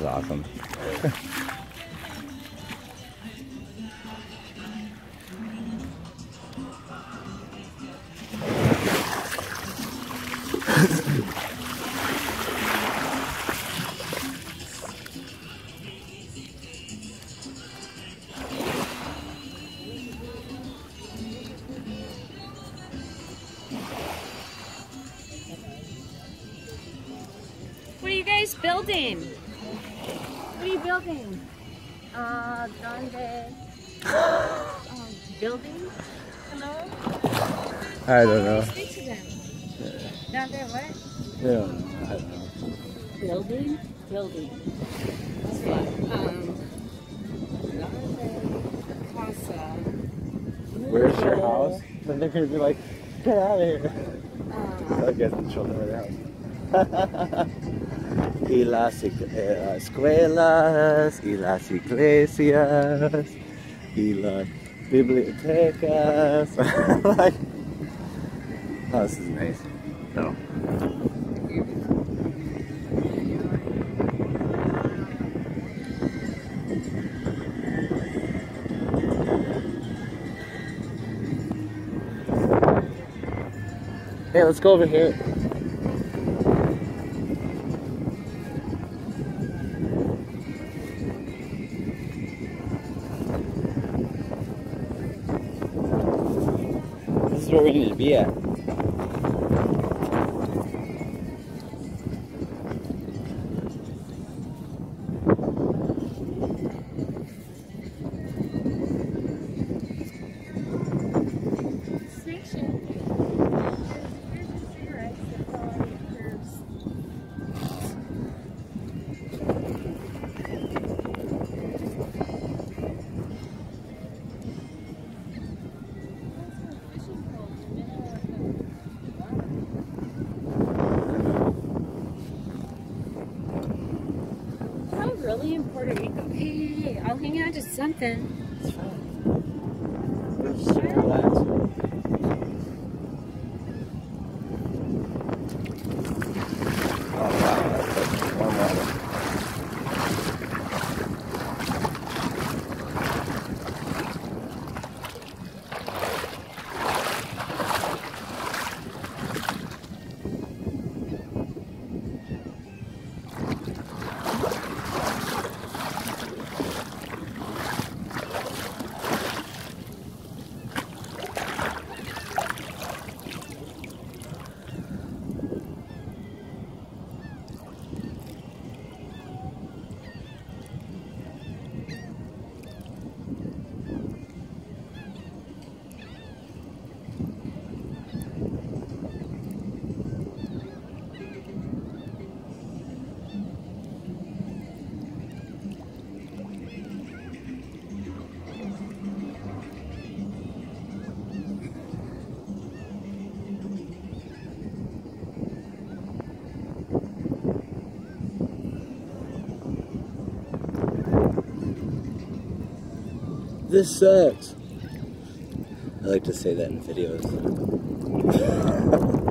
is awesome. What are you guys building? What are you building? Uh, donde? um, building? Hello? I don't know. Speak to them. Donde what? Yeah, I don't know. Building? Building. That's what. Um, casa. Where's your house? Then they're gonna be like, get out of here. Uh, I guess the children of the house. y las eh, escuelas, y las iglesias, y las bibliotecas. like, oh, this is nice. No. Hey, let's go over here. This is where Really in Puerto Rico? Hey, I'll hang on to something. This sucks. I like to say that in videos.